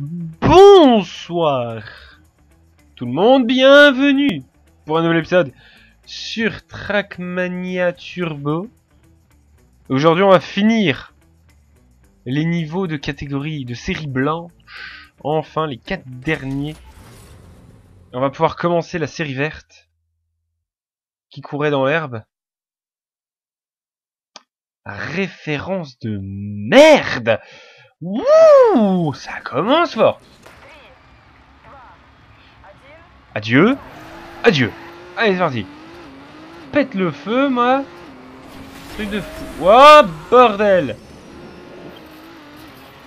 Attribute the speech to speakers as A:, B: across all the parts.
A: Bonsoir tout le monde, bienvenue pour un nouvel épisode sur Trackmania Turbo. Aujourd'hui on va finir les niveaux de catégorie de série blanche, enfin les quatre derniers. On va pouvoir commencer la série verte qui courait dans l'herbe. Référence de merde Wouh Ça commence fort. Adieu. Adieu. Allez, c'est parti. Pète le feu, moi. Truc de fou. Oh, bordel.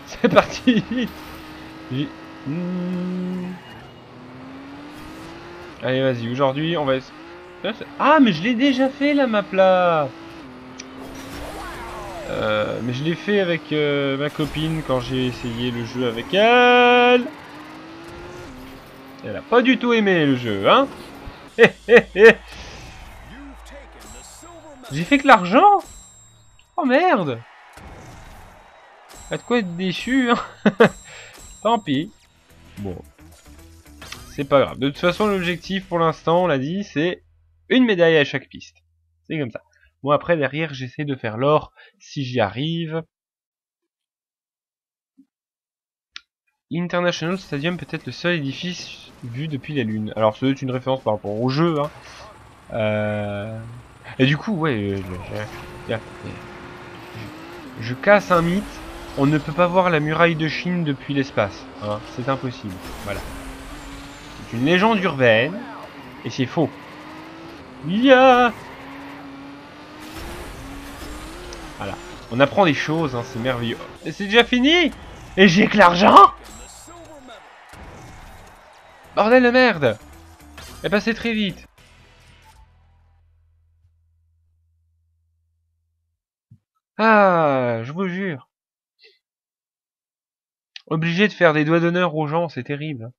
A: C'est parti. Hmm. Allez, vas-y, aujourd'hui, on va... Ah, mais je l'ai déjà fait, la map, là euh, mais je l'ai fait avec euh, ma copine quand j'ai essayé le jeu avec elle. Elle a pas du tout aimé le jeu, hein J'ai fait que l'argent Oh merde Pas de quoi être déçu, hein Tant pis. Bon. C'est pas grave. De toute façon, l'objectif pour l'instant, on l'a dit, c'est une médaille à chaque piste. C'est comme ça. Bon après derrière j'essaie de faire l'or si j'y arrive. L'International Stadium peut être le seul édifice vu depuis la Lune. Alors c'est une référence par rapport au jeu. Hein. Euh... Et du coup ouais, je, je, casse un mythe. On ne peut pas voir la muraille de Chine depuis l'espace. Hein. C'est impossible. Voilà. C'est une légende urbaine. Et c'est faux. Il Voilà. On apprend des choses, hein, c'est merveilleux. Et c'est déjà fini Et j'ai que l'argent Bordel de merde Elle est passée très vite. Ah, je vous jure. Obligé de faire des doigts d'honneur aux gens, c'est terrible.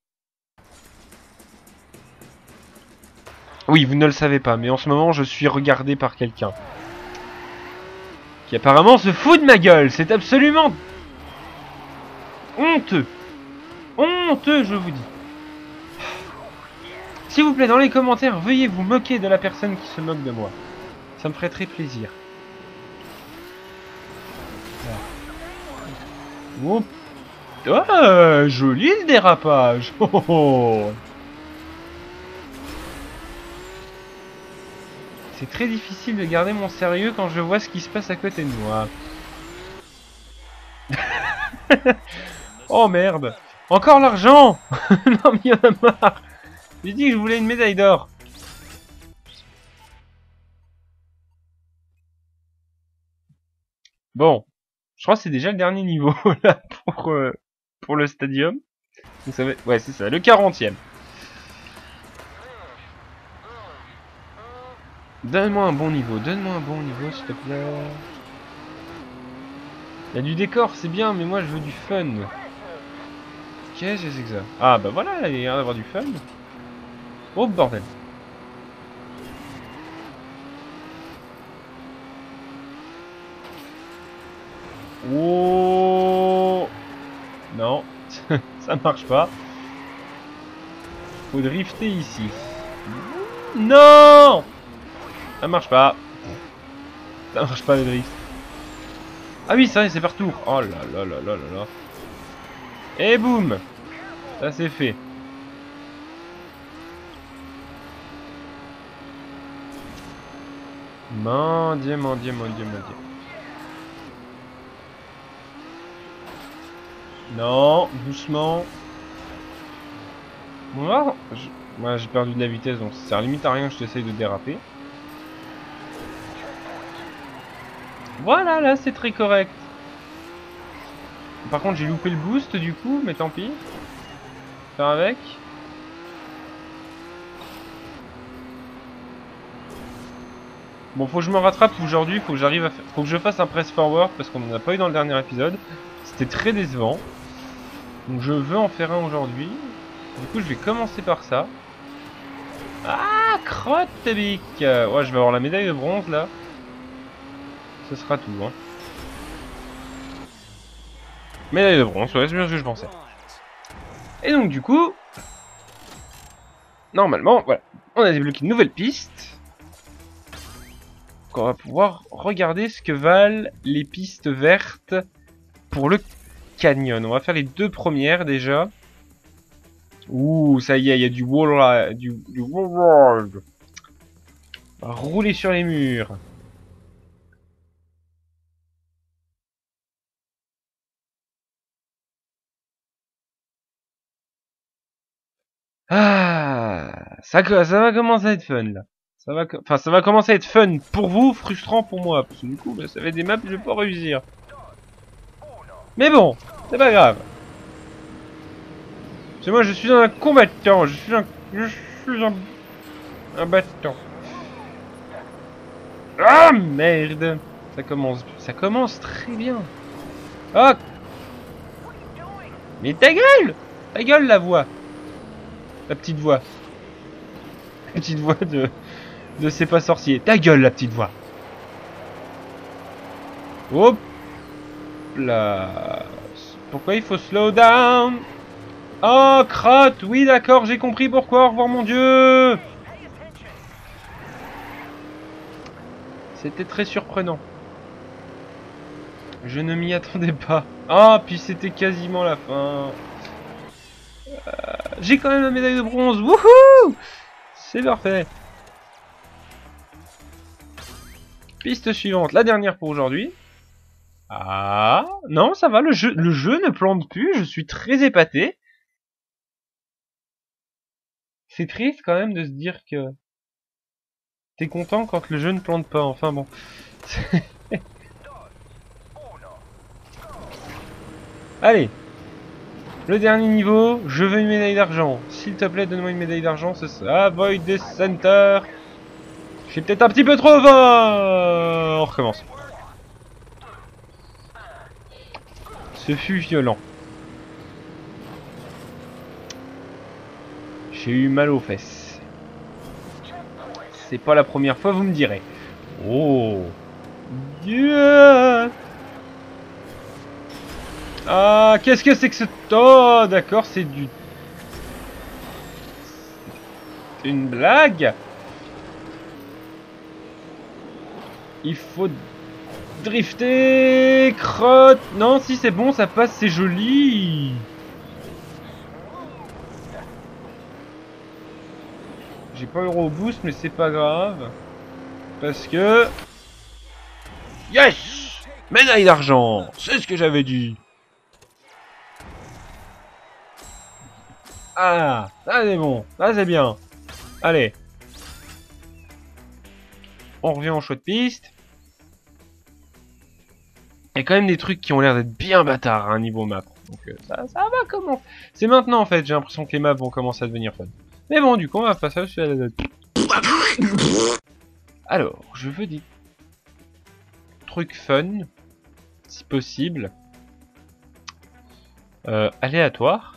A: Oui, vous ne le savez pas, mais en ce moment, je suis regardé par quelqu'un apparemment se fout de ma gueule. C'est absolument honteux. Honteux, je vous dis. S'il vous plaît, dans les commentaires, veuillez vous moquer de la personne qui se moque de moi. Ça me ferait très plaisir. Oh, ah, joli le dérapage. Oh, oh. C'est très difficile de garder mon sérieux quand je vois ce qui se passe à côté de moi. oh merde Encore l'argent Non mais il y en a marre J'ai dit que je voulais une médaille d'or Bon, je crois que c'est déjà le dernier niveau là pour, euh, pour le stadium. Vous savez, ouais c'est ça, le 40ème. Donne-moi un bon niveau, donne-moi un bon niveau s'il te plaît. Il y a du décor, c'est bien, mais moi je veux du fun. Qu'est-ce que c'est que ça? Ah bah voilà, il y a d'avoir du fun. Oh bordel. Oh Non, ça marche pas. Faut drifter ici. Non ça marche pas. Ça marche pas le drift. Ah oui, ça c'est partout. Oh là là là là là là. Et boum Ça c'est fait. Mon dieu, mon dieu. Non, doucement. Moi j'ai perdu de la vitesse, donc ça sert limite à rien que je t'essaye de déraper. Voilà, là, c'est très correct. Par contre, j'ai loupé le boost, du coup, mais tant pis. Faire avec. Bon, faut que je me rattrape aujourd'hui, faut que j'arrive à. Faut que je fasse un press forward, parce qu'on n'en a pas eu dans le dernier épisode. C'était très décevant. Donc je veux en faire un aujourd'hui. Du coup, je vais commencer par ça. Ah, crotte, bic Ouais, je vais avoir la médaille de bronze, là ce sera tout. Hein. Médaille de bronze, ouais, c'est bien ce que je pensais. Et donc du coup, normalement, voilà, on a débloqué une nouvelle piste. Donc on va pouvoir regarder ce que valent les pistes vertes pour le canyon. On va faire les deux premières déjà. Ouh, ça y est, il y a du wall, du, du wall. Rouler sur les murs. Ah, ça, va commencer à être fun là. Ça va, enfin, ça va commencer à être fun pour vous, frustrant pour moi, parce que du coup, bah, ça va être des maps que je vais pas réussir. Mais bon, c'est pas grave. C'est moi, je suis un combattant, je suis un, je suis un, un battant. Ah merde, ça commence, ça commence très bien. Ah, mais ta gueule, ta gueule la voix. La petite voix. La petite voix de... De C'est pas sorcier. Ta gueule, la petite voix. Hop là. Pourquoi il faut slow down? Oh, crotte Oui, d'accord, j'ai compris pourquoi. Au revoir, mon dieu C'était très surprenant. Je ne m'y attendais pas. Ah, puis c'était quasiment la fin. J'ai quand même la médaille de bronze. Wouhou C'est parfait. Piste suivante, la dernière pour aujourd'hui. Ah, non, ça va, le jeu, le jeu ne plante plus, je suis très épaté. C'est triste quand même de se dire que t'es content quand le jeu ne plante pas, enfin bon. Allez, le dernier niveau, je veux une médaille d'argent. S'il te plaît, donne-moi une médaille d'argent, c'est ça. Void des center. Je suis peut-être un petit peu trop vent. On recommence. Ce fut violent. J'ai eu mal aux fesses. C'est pas la première fois, vous me direz. Oh Dieu ah, qu'est-ce que c'est que ce... Oh, d'accord, c'est du... Une blague Il faut drifter, crotte. Non, si c'est bon, ça passe, c'est joli. J'ai pas Euro Boost, mais c'est pas grave. Parce que... Yes Médaille d'argent C'est ce que j'avais dit Ah, ça c'est bon, ça c'est bien. Allez. On revient en choix de piste. Il y a quand même des trucs qui ont l'air d'être bien bâtards à un niveau map. Donc euh, ça, ça va comment C'est maintenant en fait, j'ai l'impression que les maps vont commencer à devenir fun. Mais bon, du coup, on va passer à la Alors, je veux des trucs fun, si possible. Euh, aléatoire.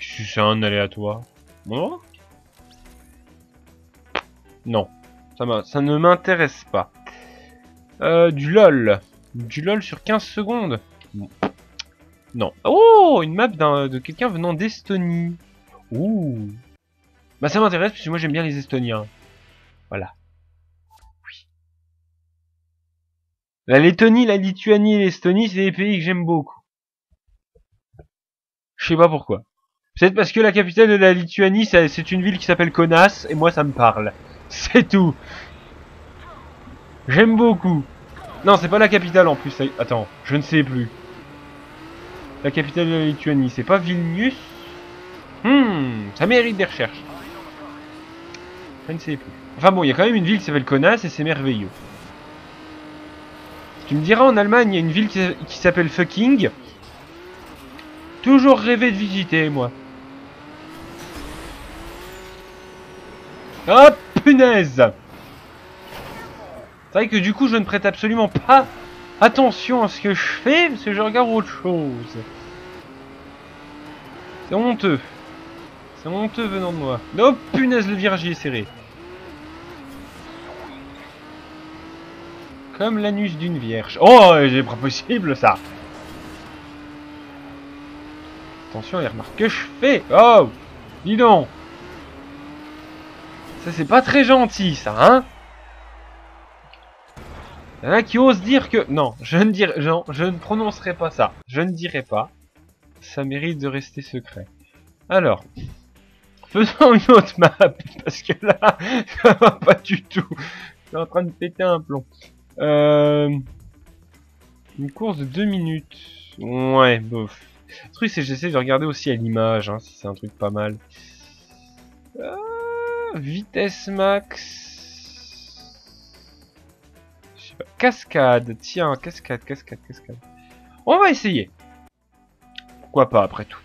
A: C'est un aléatoire. Non Non. Ça, ça ne m'intéresse pas. Euh, du LOL. Du LOL sur 15 secondes. Non. Oh Une map de quelqu'un venant d'Estonie. Ouh Bah ça m'intéresse puisque moi j'aime bien les Estoniens. Voilà. Oui. La Lettonie, la Lituanie et l'Estonie, c'est des pays que j'aime beaucoup. Je sais pas pourquoi. Peut-être parce que la capitale de la Lituanie, c'est une ville qui s'appelle Kaunas, et moi ça me parle. C'est tout. J'aime beaucoup. Non, c'est pas la capitale en plus. Attends, je ne sais plus. La capitale de la Lituanie, c'est pas Vilnius? Hmm, ça mérite des recherches. Je ne sais plus. Enfin bon, il y a quand même une ville qui s'appelle Kaunas et c'est merveilleux. Tu me diras, en Allemagne, il y a une ville qui s'appelle Fucking. Toujours rêvé de visiter, moi. Oh punaise C'est vrai que du coup je ne prête absolument pas attention à ce que je fais parce que je regarde autre chose. C'est honteux. C'est honteux venant de moi. Oh punaise le virage est serré. Comme l'anus d'une vierge. Oh, c'est pas possible ça. Attention les remarques que je fais. Oh Dis donc Ça c'est pas très gentil ça, hein Il y en a qui osent dire que... Non, je ne, dirai... non, je ne prononcerai pas ça. Je ne dirai pas. Ça mérite de rester secret. Alors, faisons une autre map, parce que là, ça va pas du tout. Je suis en train de péter un plomb. Euh... Une course de 2 minutes. Ouais, bof. Le truc, c'est que j'essaie de regarder aussi à l'image, hein, si c'est un truc pas mal. Euh, vitesse max. Cascade. Tiens, cascade, cascade, cascade. On va essayer. Pourquoi pas, après tout.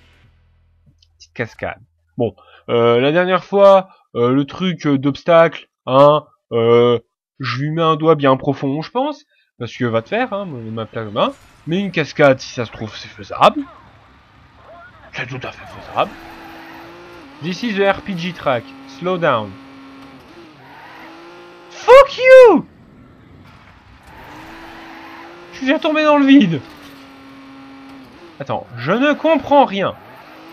A: Petite cascade. Bon, euh, la dernière fois, euh, le truc d'obstacle, hein, euh, je lui mets un doigt bien profond, je pense. Parce que va te faire, hein, ma plaque main. Mais une cascade, si ça se trouve, c'est faisable. C'est tout à fait faisable. This is the RPG track. Slow down. Fuck you Je suis déjà tombé dans le vide. Attends, je ne comprends rien.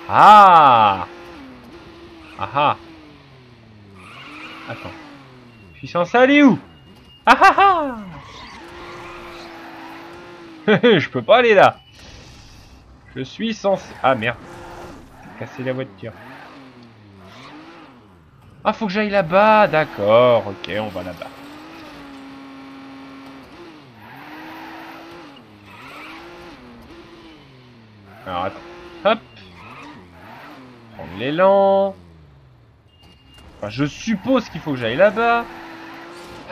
A: Ah Ah ah Attends. Puissance aller où Ah ah ah Je peux pas aller là. Je suis censé... Ah merde. Casser la voiture. Ah, faut que j'aille là-bas. D'accord. Ok, on va là-bas. Alors attends. Hop. Prendre l'élan. Enfin, je suppose qu'il faut que j'aille là-bas.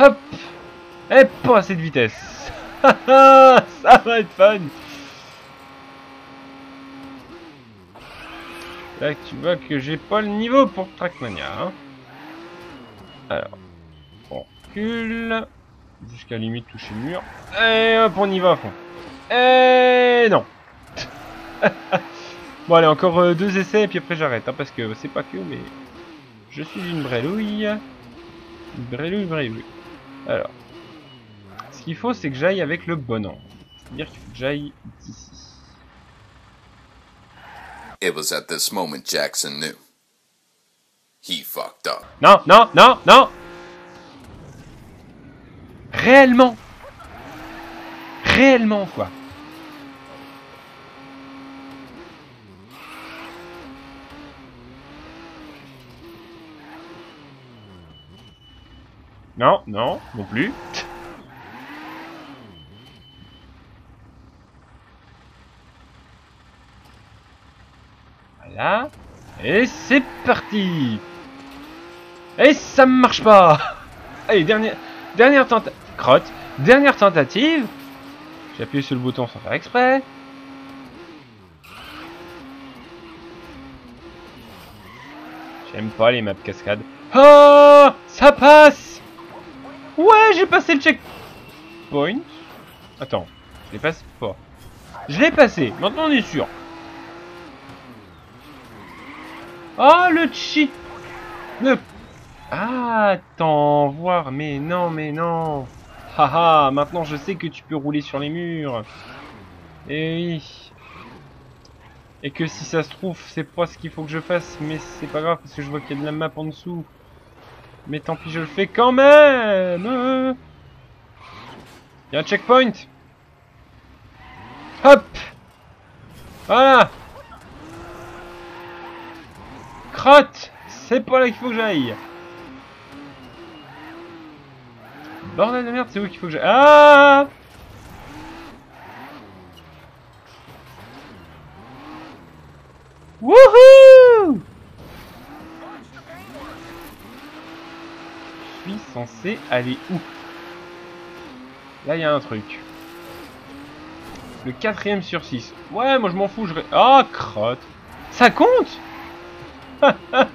A: Hop. Et pas assez de vitesse. Ça va être fun. Là, tu vois que j'ai pas le niveau pour Trackmania. Hein. Alors, on recule. Jusqu'à limite toucher le mur. Et hop, on y va à fond. Et non. bon, allez, encore euh, deux essais et puis après j'arrête. Hein, parce que c'est pas que, mais je suis une brélouille. Une brélouille, brélouille. Alors, ce qu'il faut, c'est que j'aille avec le bon angle. C'est-à-dire qu'il faut que j'aille d'ici.
B: It was at this moment Jackson knew. He fucked up.
A: Non, non, non, non Réellement Réellement, quoi. Non, non, non plus. Voilà. Et c'est parti Et ça ne marche pas Allez, dernière, dernière tentative... Crotte. Dernière tentative. J'ai appuyé sur le bouton sans faire exprès. J'aime pas les maps cascades. Oh Ça passe Ouais, j'ai passé le checkpoint. Attends, je l'ai passé pas. Je l'ai passé, maintenant on est sûr. Oh, le cheat Le... Attends, voir, mais non, mais non Haha, maintenant je sais que tu peux rouler sur les murs. Et oui. Et que si ça se trouve, c'est pas ce qu'il faut que je fasse, mais c'est pas grave parce que je vois qu'il y a de la map en dessous. Mais tant pis, je le fais quand même Il y a un checkpoint Hop Voilà Crotte C'est pas là qu'il faut que j'aille Bordel de merde, c'est où qu'il faut que j'aille Ah Wouhou Je suis censé aller où Là, il y a un truc. Le quatrième sur 6. Ouais, moi je m'en fous, je... Ah, oh, crotte Ça compte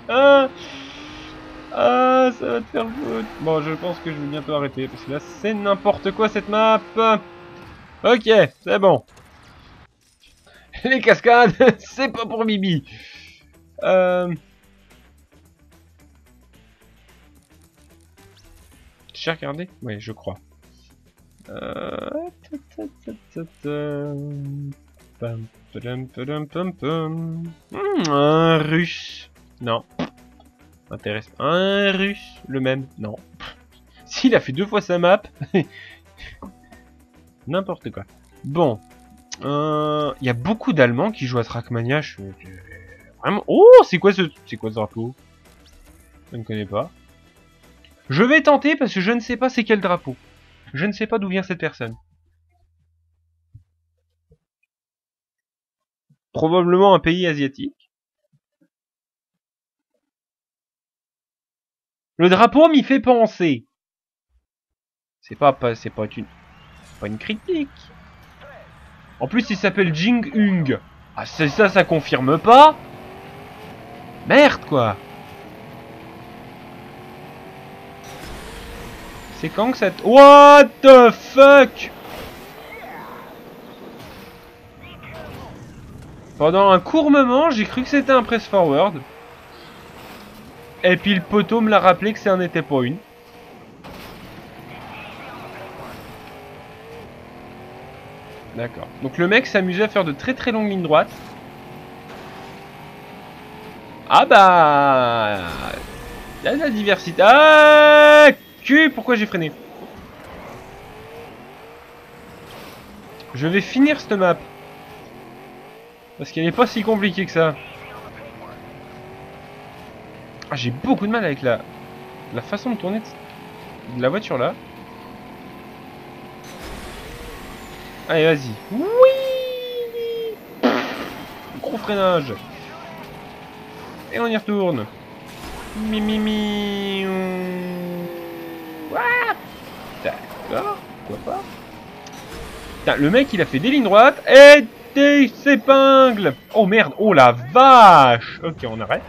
A: ah, ça va te faire foutre. Bon, je pense que je vais bientôt arrêter, parce que là, c'est n'importe quoi, cette map Ok, c'est bon. Les cascades, c'est pas pour Bibi. Euh... J'ai regardé Oui, je crois. Euh... Hmm, un russe. Non. Intéresse. Un russe. Le même. Non. S'il a fait deux fois sa map. N'importe quoi. Bon. Euh, Il y a beaucoup d'Allemands qui jouent à Trackmania. Vraiment. Oh, c'est quoi ce, c'est quoi ce drapeau? Je ne connais pas. Je vais tenter parce que je ne sais pas c'est quel drapeau. Je ne sais pas d'où vient cette personne. Probablement un pays asiatique. Le drapeau m'y fait penser. C'est pas, pas c'est pas une, pas une critique. En plus, il s'appelle Jing Hung. Ah, c'est ça, ça confirme pas. Merde, quoi. C'est quand que cette... What the fuck? Pendant un court moment, j'ai cru que c'était un press forward. Et puis le poteau me l'a rappelé que ça n'était pas une. D'accord. Donc le mec s'amusait à faire de très très longues lignes droites. Ah bah... Il y a de la diversité. Ah Pourquoi j'ai freiné? Je vais finir cette map. Parce qu'elle n'est pas si compliquée que ça. Ah, j'ai beaucoup de mal avec la, la façon de tourner de, la voiture là. Allez, vas-y. Oui Gros freinage. Et on y retourne. Mi mi mi. What D'accord. Pourquoi pas le mec il a fait des lignes droites et des épingles. Oh merde. Oh la vache. Ok, on arrête.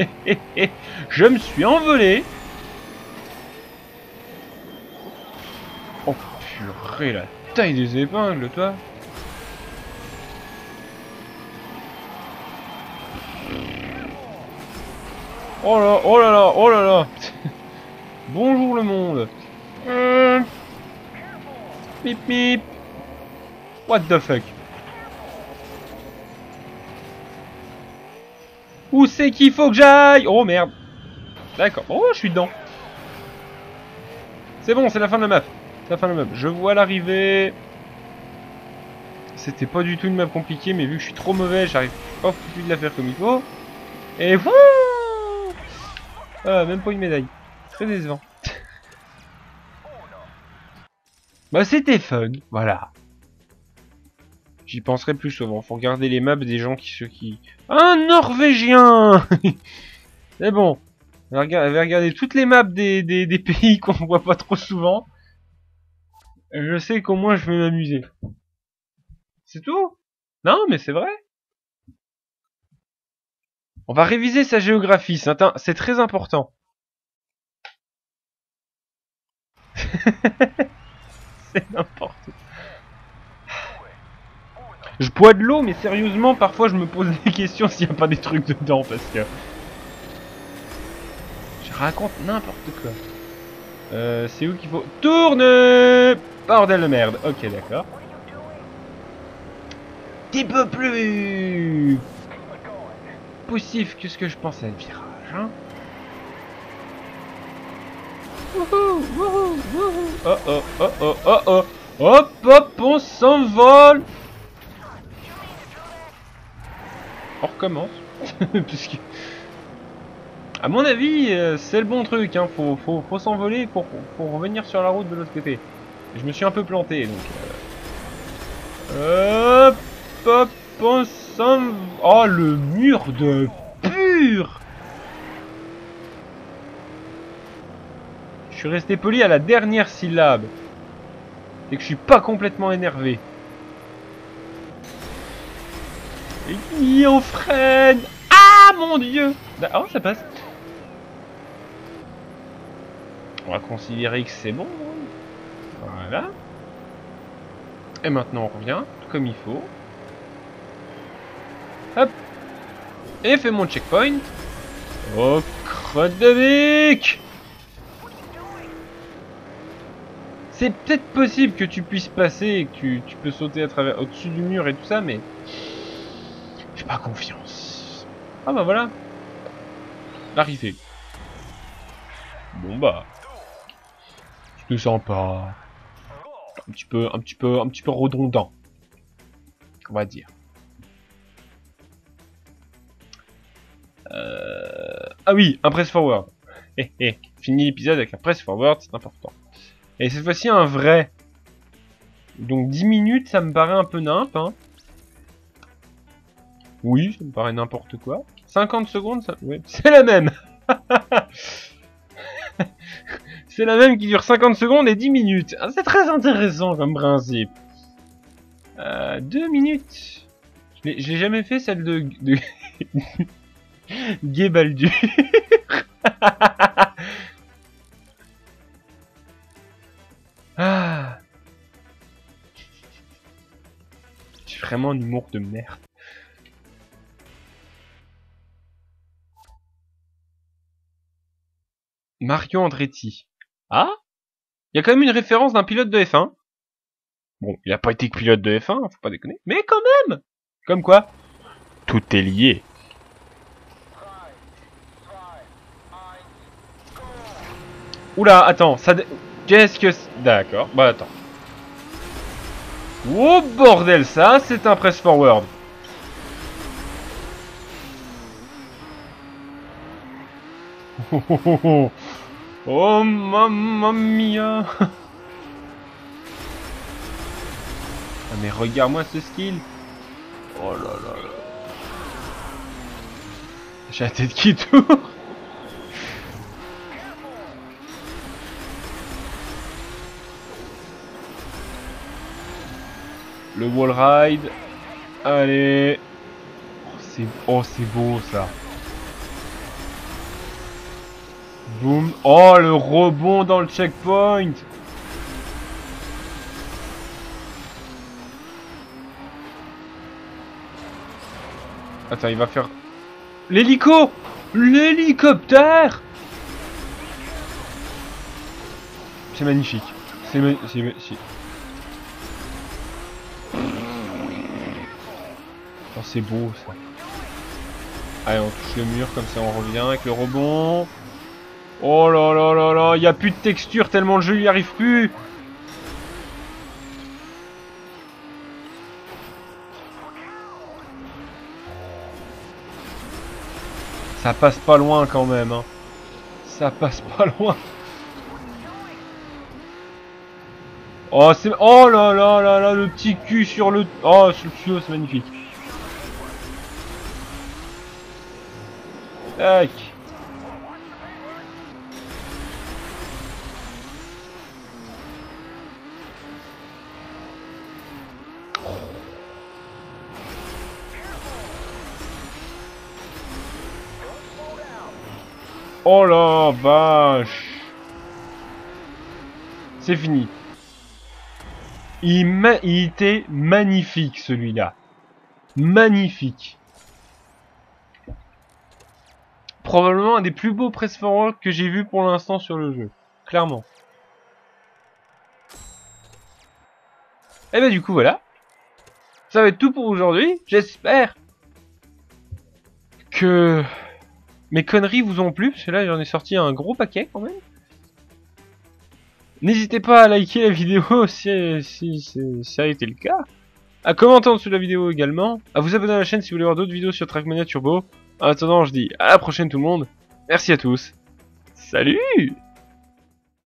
A: Je me suis envolé. Oh purée, la taille des épingles, toi. Oh là, oh là là, oh là là. Bonjour le monde. Pip pip. What the fuck. Où c'est qu'il faut que j'aille Oh merde. D'accord. Oh, je suis dedans. C'est bon, c'est la fin de la map. C'est la fin de la map. Je vois l'arrivée. C'était pas du tout une map compliquée, mais vu que je suis trop mauvais, j'arrive pas foutu de la faire comme il faut. Et wouh ah, même pas une médaille. Très décevant. bah c'était fun, voilà. J'y penserai plus souvent. Faut regarder les maps des gens qui ceux qui. Un Norvégien. C'est bon. Elle va regarder- toutes les maps des, pays qu'on voit pas trop souvent. Je sais qu'au moins je vais m'amuser. C'est tout? Non, mais c'est vrai. On va réviser sa géographie, c'est très important. c'est n'importe quoi. Je bois de l'eau, mais sérieusement, parfois je me pose des questions s'il n'y a pas des trucs dedans, parce que... Je raconte n'importe quoi. Euh, c'est où qu'il faut... Tourne Bordel de merde. Ok, d'accord. Petit peu plus poussif que ce que je pensais le virage, hein. Wouhou, wouhou, wouhou. Oh oh oh oh oh oh Hop hop on s'envole On recommence Puisque à mon avis euh, c'est le bon truc hein. faut, s'envoler pour, revenir sur la route de l'autre côté je me suis un peu planté donc euh, Hop hop on Oh le mur de pur Je suis resté poli à la dernière syllabe. Et que je suis pas complètement énervé. Et on freine Ah mon dieu Oh ça passe. On va considérer que c'est bon. Voilà. Et maintenant on revient comme il faut. Hop. Et fais mon checkpoint. Oh crotte de bique C'est peut-être possible que tu puisses passer que tu, peux sauter au-dessus du mur et tout ça, mais confiance. Ah bah voilà. L'arrivée. Bon bah. C'était sympa. Un petit peu, un petit peu, un petit peu redondant. On va dire. Euh... Ah oui, un press forward. Hé hé, fini l'épisode avec un press forward, c'est important. Et cette fois-ci un vrai. Donc 10 minutes, ça me paraît un peu nimp, hein. Oui, ça me paraît n'importe quoi. 50 secondes, ça... ouais. c'est la même C'est la même qui dure 50 secondes et 10 minutes. Ah, c'est très intéressant comme principe. Euh, 2 minutes. Je l'ai- jamais fait celle de... de... Gay Baldur. ah. J'ai vraiment un humour de merde. Mario Andretti. Ah? Il y a quand même une référence d'un pilote de F1. Bon, il a pas été que pilote de F1, faut pas déconner. Mais quand même Comme quoi? Tout est lié. Oula, attends, ça... Qu'est-ce que... c'est D'accord, bah attends. Oh bordel, ça c'est un press forward. Oh, oh, oh, mamma mia. Ah mais regarde-moi ce skill Oh là là là. J'ai la tête qui tourne. Le wall ride. Allez. Oh c'est oh, c'est beau ça Oh, le rebond dans le checkpoint Attends, il va faire... L'hélico L'hélicoptère C'est magnifique. C'est ma- c'est ma- c'est- Oh, c'est beau, ça. Allez, on touche le mur, comme ça on revient avec le rebond. Oh là là là là, il y a plus de texture tellement le jeu y arrive plus. Ça passe pas loin quand même, hein. Ça passe pas loin. Oh, c'est... Oh là là là là, le petit cul sur le... Oh, sur le c'est magnifique. Tac. Oh la vache C'est fini. Il, était magnifique celui-là. Magnifique. Probablement un des plus beaux press forward que j'ai vu pour l'instant sur le jeu. Clairement. Et bah du coup voilà. Ça va être tout pour aujourd'hui. J'espère que mes conneries vous ont plu, parce que là j'en ai sorti un gros paquet quand même. N'hésitez pas à liker la vidéo si, ça a été le cas. À commenter en dessous de la vidéo également. À vous abonner à la chaîne si vous voulez voir d'autres vidéos sur Trackmania Turbo. En attendant, je dis à la prochaine tout le monde. Merci à tous. Salut